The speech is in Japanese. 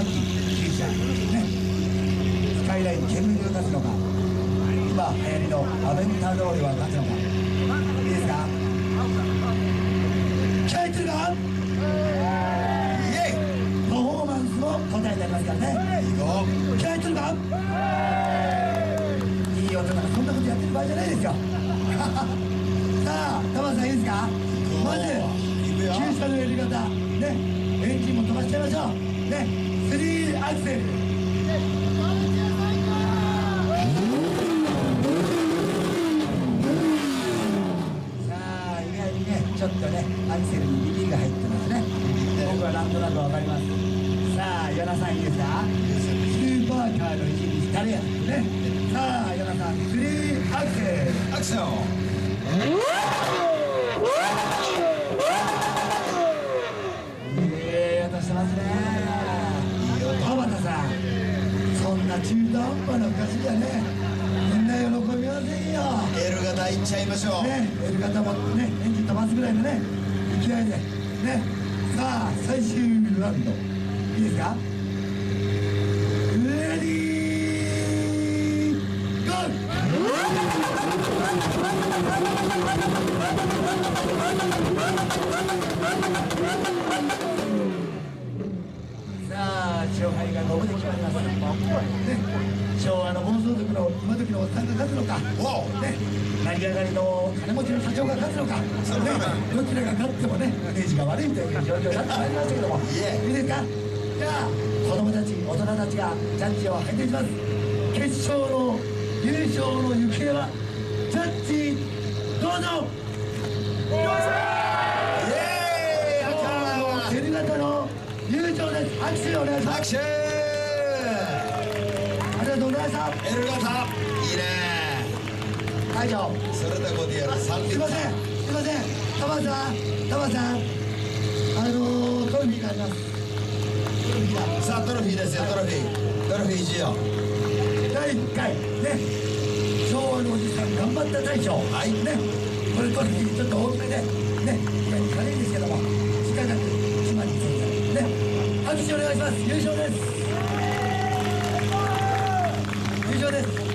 マジック、ね、スカイライン煙で勝つのか今流行りのアベンタドールは勝つのか。いいですか？期待するかイエパフォーマンスも。答えてありますからね期待するかいい音からそんなことやってる場合じゃないですよさあ玉さんいいですか？まず旧車のやり方。ね。エンジンも飛ばしちゃいましょう。ね。スリーアクセル。さあ意外にねちょっとねアクセルにビビが入ってますね。僕はなんとなくわかります。さあ与那さんいいですか？スーパーカーの一日誰やね。さあ与那さんスリーアクセル。アクションええ音してますね浜田さんそんな中途半端な歌詞じゃね。みんな喜びませんよ。L 型いっちゃいましょう。ね L 型もねエンジン飛ばすぐらいのね勢いで。ね。さあ最終ラウンド。いいですか？レディーゴー勝敗がここで決まります、ね、昭和の暴走族の今時のおっさんが勝つのかね成り上がりの金持ちの社長が勝つのか、ね、どちらが勝ってもねイメージが悪いという状況になってまいりましたけどもいいですかじゃあ子供たち大人たちがジャッジを拝見します決勝の優勝の行方はジャッジどうぞ拍手お願い。します拍手ありがとうございました L 型いいね会長それでこでやる3すいません。すいません。タマさんタマさん。あのー、トロフィーがあります。トロフィーがーさあトロフィーですよトロフィートロフィー授与第1回ね昭和のおじさん頑張った大賞はい。ねこれトロフィーちょっと大きめでね意外に軽い。んですけども時間なく1万2000円ね拍手お願いします優勝です。優勝です。